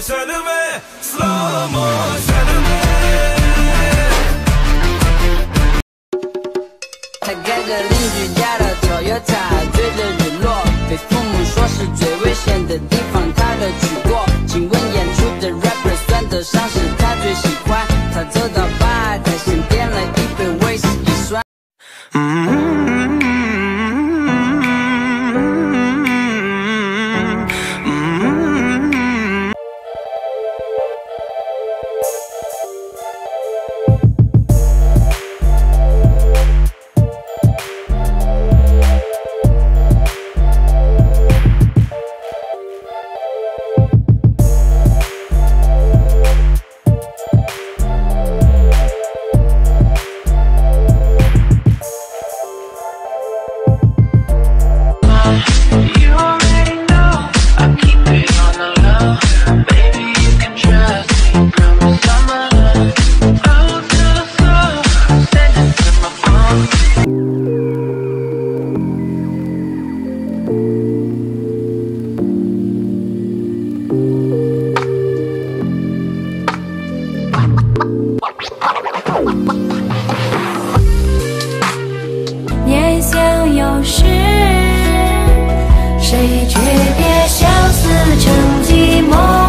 motion में slow motion में 他开着邻居家的 Toyota，追着日落，被父母说是最危险的地方，他都去过。亲吻演出的 rapper 算得上是他最喜欢。他走到吧台，先点了一杯威士忌酸。念相有时，谁诀别相思成寂寞。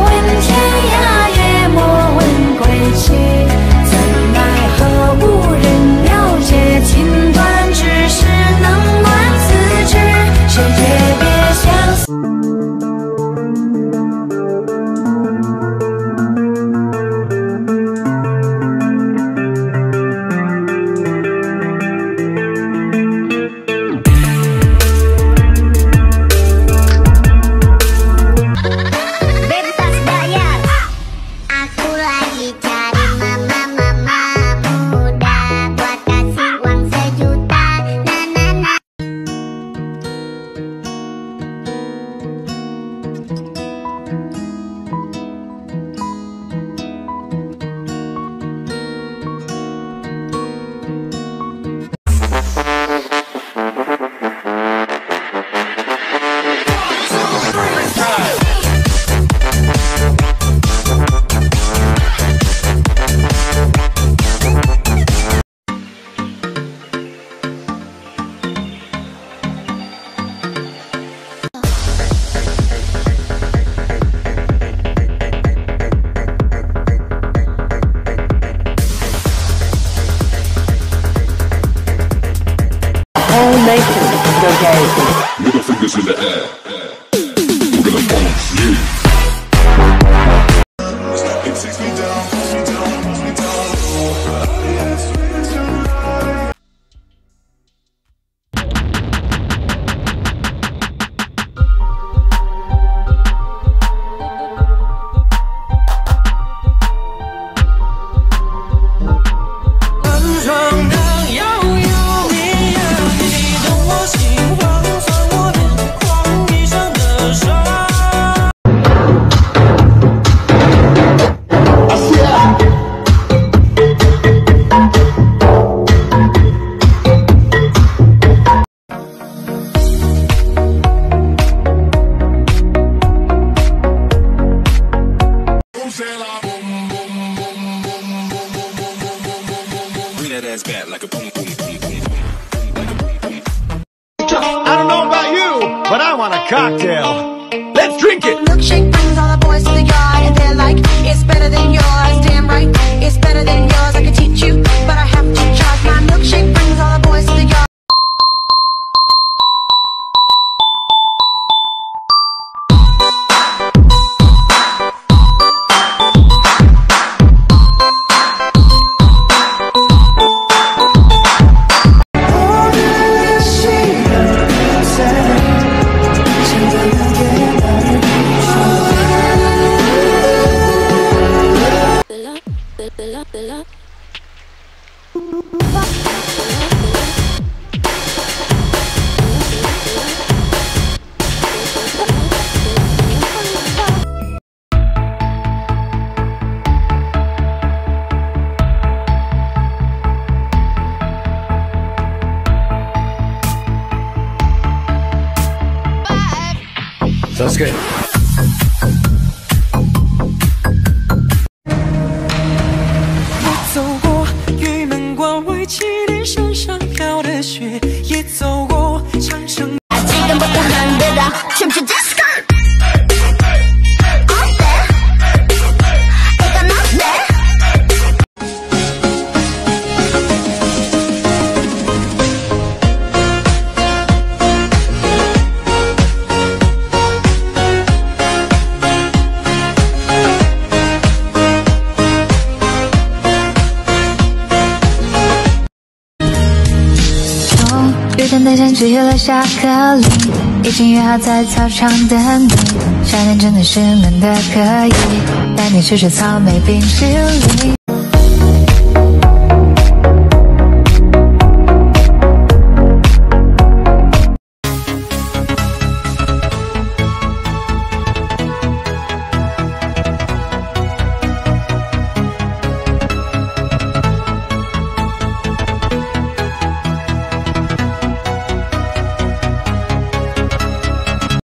whole nation go gay. Middle fingers in the air. We're gonna bounce you. It takes me down. But I want a cocktail. Let's drink it. Milkshake brings all the boys to the yard and they're like, it's better than yours. That's good. 只有了下颗粒，已经约好在操场等你。夏天真的是闷的可以，带你吃吃草莓冰淇淋。